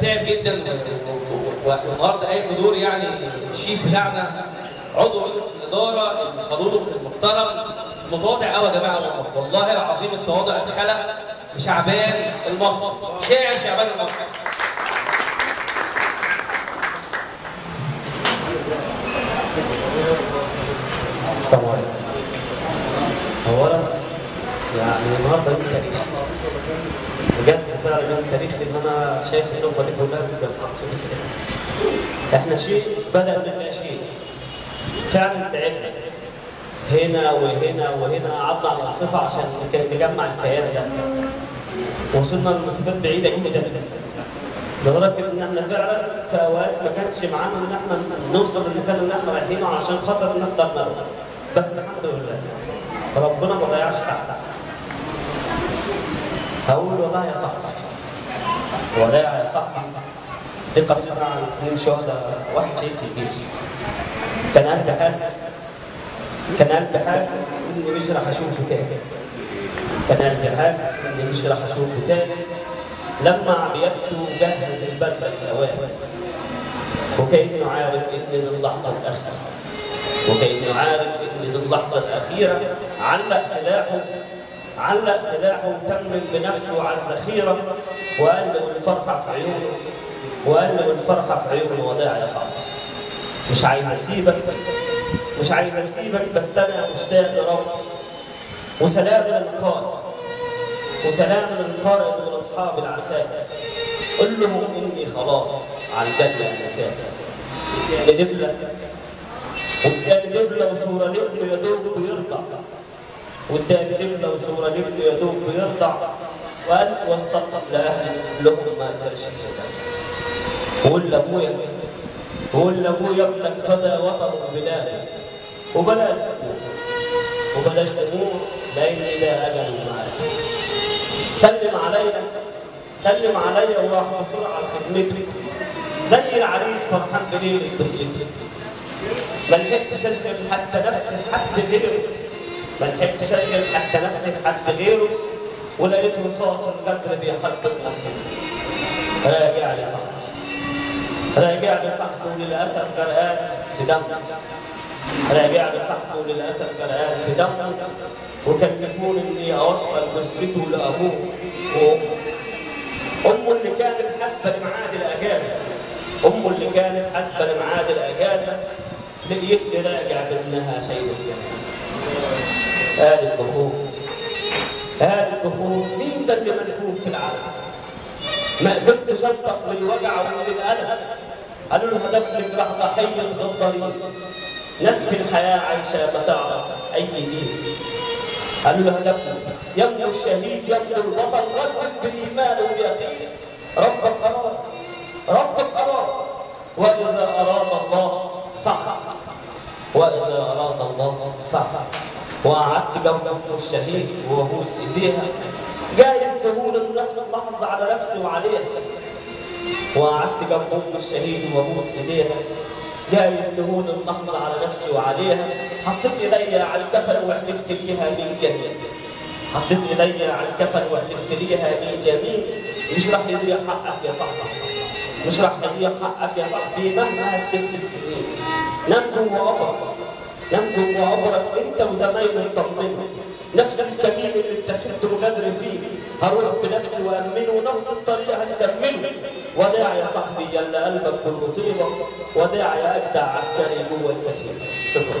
تعب جدا والنهاردة قايم بدور يعني الشيف بتاعنا عضو الإدارة الخلوق المحترم متواضع قوي يا جماعة والله. العظيم التواضع اتخلق لشعبان المصري شاعر شعبان المصري السلام عليكم. اولا يعني النهارده يوم تاريخي بجد فعلا يوم تاريخي ان أنا شايف النخبه دي كلها في الجامعة إحنا شيء بدأ من لا شيء فعلا تعبنا. هنا وهنا وهنا قعدنا على الصفه عشان نجمع الكيان ده. وصلنا لمسافات بعيدة جدا. لدرجة إن إحنا فعلا في أوقات ما كانش معانا إن إحنا نوصل للمكان اللي إحنا رايحينه عشان خاطر نقدر نروح. بس الحمد لله. ربنا ما ضيعش تحتك هقول والله يا صاحبي. ولا يا صاحبي. دي قصيدة عن اثنين شهداء واحد شهيد في الجيش. كان قلبي حاسس كان قلبي حاسس إني مش راح أشوفه تاني. كان قلبي حاسس إني مش راح أشوفه تاني. لما بيده جهز البلبل سواد وكأنه عارف ان دي اللحظة الأخيرة. وكأنه عارف ان دي اللحظة الأخيرة علق سلاحه علق سلاحه وتمم بنفسه على الذخيرة وقال له الفرحة في عيونه وقال له الفرحة في عيونه وداع يا صاحبي. مش عايز أسيبك مش عايز أسيبك بس أنا مشتاق لربي وسلام للقائد وسلام للقائد ولاصحاب العساكر. قل لهم إني خلاص على الجنة المسافر لدبله قدام دبلة وصورة لابنه يا دوب بيرضع قدام دبله وصوره لابنه يا دوب بيرضع وقال وصلت لاهلي لهم ما قدرش قول لأبويا قول لأبويا ابنك فدى وطن بلاده وبلاش دموع وبلاش دموع لأن ده أجل معاك سلم عليا سلم عليا وراح بسرعة لخدمتي زي العريس فرحان بليله دخلتي ما لحقتش أشغل حتى نفسي حد غيره ما لحقتش اشغل حتى نفسي حد غيره ولقيت رصاص الغدر بيحطط نصيبي راجع لي صاحبي. راجع لي صاحبي وللأسف غرقان في دم. راجع لي صاحبي وللأسف غرقان في دم. وكلفوني إني أوصل جثته لأبوه. وامه امه اللي كانت حاسبة لميعاد الأجازة. امه اللي كانت حاسبة لميعاد الأجازة. لقيتني راجع بابنها شايل قالت بخوف قالت بخوف مين ده اللي في العالم؟ ما قدرتش انطق من الوجع ومن الألم. قالوا له ابنك راح ضحيه غدارين ناس في الحياة عايشة ما تعرف أي دين. قالوا له ده ابنك يمنو الشهيد يمنو البطل ردد بايمان وبيقين ربك اراد ربك اراد وإذا أراد الله فعل وإذا أراد الله فعل وقعدت جنب ام الشهيد وابوس ايديها جايز تهون اللحظه على نفسي وعليها. وقعدت جنب ام الشهيد وابوس ايديها جايز تهون اللحظه على نفسي وعليها. حطيت ايديا على الكفن وحلفت ليها 100 يمين حطيت ايديا على الكفن وحلفت ليها 100 يمين مش راح يضيع حقك يا صاحبي. مش راح يضيع حقك يا صاحبي مهما هتلف السنين. نام جوه جوه قبرك انت وزمايلك طمنوا نفس الكمين اللي اتخذت الغدر فيه. هروح بنفسي وامنه ونفس الطريقة هنكمله وداع يا صاحبي يلا قلبك كله طيبه وداع يا أجدع عسكري جوه الكتيبة. شكرا.